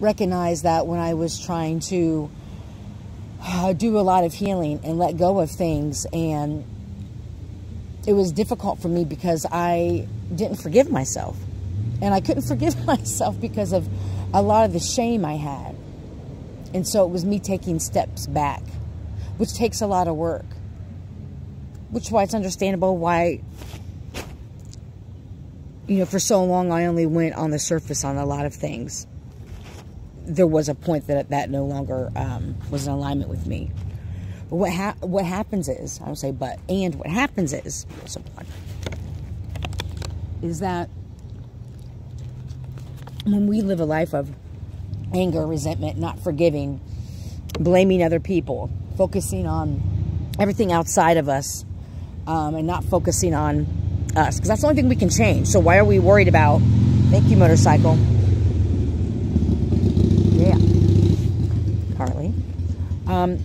recognized that when I was trying to uh, do a lot of healing and let go of things, and it was difficult for me because I didn't forgive myself. And I couldn't forgive myself because of a lot of the shame I had. And so it was me taking steps back, which takes a lot of work. Which is why it's understandable why, you know, for so long I only went on the surface on a lot of things. There was a point that that no longer um, was in alignment with me. But what ha what happens is, I don't say but, and what happens is, is that when we live a life of anger, resentment, not forgiving, blaming other people, focusing on everything outside of us, um, and not focusing on us, because that's the only thing we can change. So why are we worried about? Thank you, motorcycle. Yeah, Carly. Um,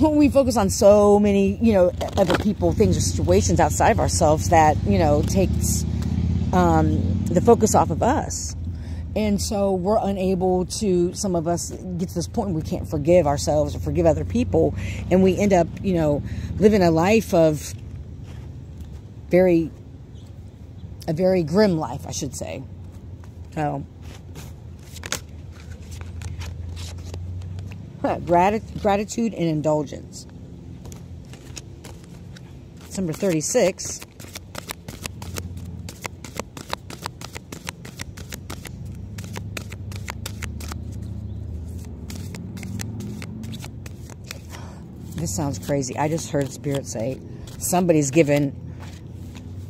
we focus on so many, you know, other people, things, or situations outside of ourselves that you know takes um, the focus off of us. And so we're unable to, some of us get to this point we can't forgive ourselves or forgive other people. And we end up, you know, living a life of very, a very grim life, I should say. So, gratitude and indulgence. Number 36. this sounds crazy. I just heard Spirit say somebody's given,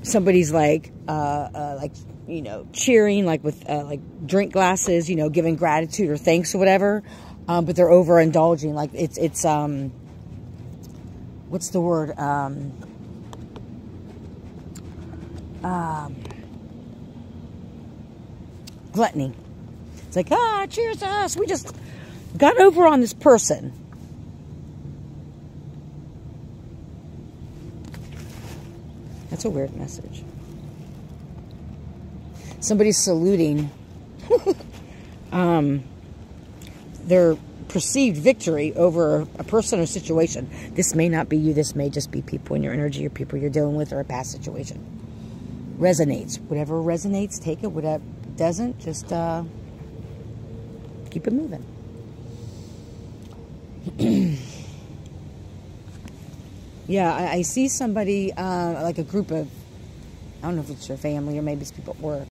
somebody's like, uh, uh, like, you know, cheering, like with uh, like drink glasses, you know, giving gratitude or thanks or whatever. Um, but they're overindulging. Like it's, it's, um, what's the word? Um, um, gluttony. It's like, ah, cheers to us. We just got over on this person. That's a weird message. Somebody's saluting um, their perceived victory over a person or situation. This may not be you. This may just be people in your energy or people you're dealing with or a past situation. Resonates. Whatever resonates, take it. Whatever doesn't, just uh, keep it moving. Yeah, I, I see somebody, uh, like a group of, I don't know if it's your family or maybe it's people at work,